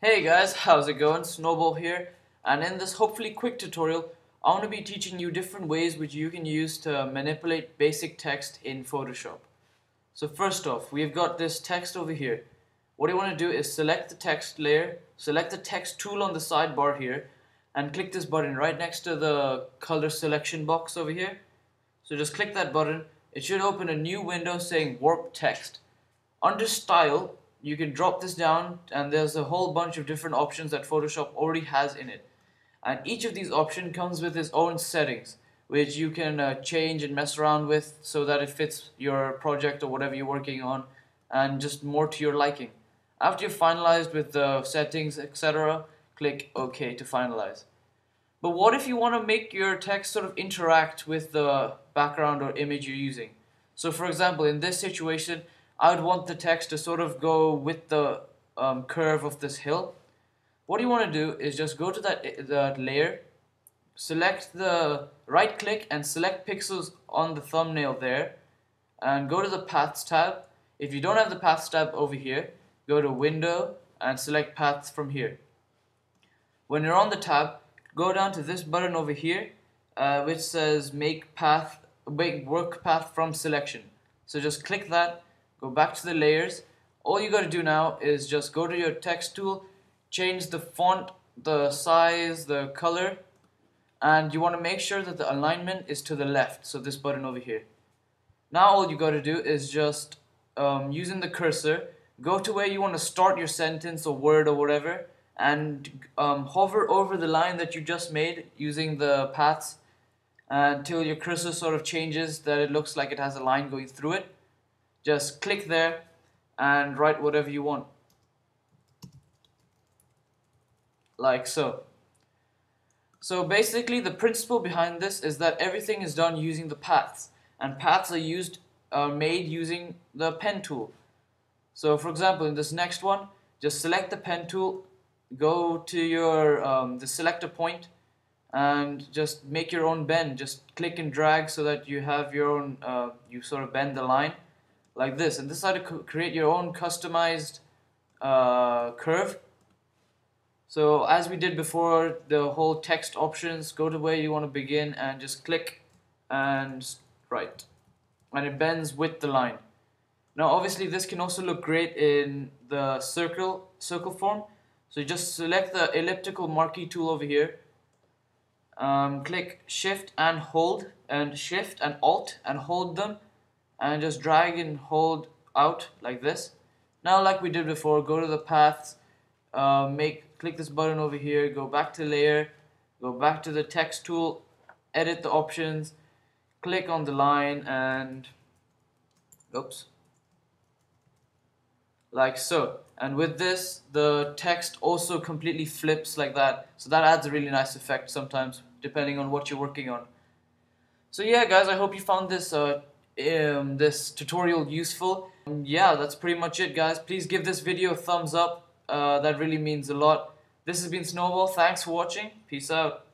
Hey guys, how's it going? Snowball here, and in this hopefully quick tutorial, I want to be teaching you different ways which you can use to manipulate basic text in Photoshop. So first off, we've got this text over here. What you want to do is select the text layer, select the text tool on the sidebar here, and click this button right next to the color selection box over here. So just click that button, it should open a new window saying warp text. Under style, you can drop this down and there's a whole bunch of different options that Photoshop already has in it. And each of these options comes with its own settings which you can uh, change and mess around with so that it fits your project or whatever you're working on and just more to your liking. After you've finalized with the settings etc click OK to finalize. But what if you want to make your text sort of interact with the background or image you're using? So for example in this situation I would want the text to sort of go with the um, curve of this hill. What you want to do is just go to that, that layer, select the right click and select pixels on the thumbnail there and go to the paths tab. If you don't have the paths tab over here, go to window and select paths from here. When you're on the tab, go down to this button over here uh, which says make path make work path from selection. So just click that go back to the layers. All you got to do now is just go to your text tool change the font the size the color and you want to make sure that the alignment is to the left. So this button over here. Now all you got to do is just um, using the cursor go to where you want to start your sentence or word or whatever and um, hover over the line that you just made using the paths until your cursor sort of changes that it looks like it has a line going through it just click there and write whatever you want. Like so. So basically the principle behind this is that everything is done using the paths and paths are used are made using the pen tool. So for example in this next one just select the pen tool go to your um, the selector point and just make your own bend. Just click and drag so that you have your own uh, you sort of bend the line like this and this is how to create your own customized uh, curve. So as we did before the whole text options go to where you want to begin and just click and write. And it bends with the line. Now obviously this can also look great in the circle circle form. So just select the elliptical marquee tool over here. Um, click shift and hold and shift and alt and hold them and just drag and hold out like this. Now like we did before go to the paths uh, make click this button over here go back to layer go back to the text tool edit the options click on the line and oops like so. And with this the text also completely flips like that. So that adds a really nice effect sometimes depending on what you're working on. So yeah guys I hope you found this uh, um, this tutorial useful. Um, yeah, that's pretty much it guys. Please give this video a thumbs up. Uh, that really means a lot. This has been Snowball. Thanks for watching. Peace out.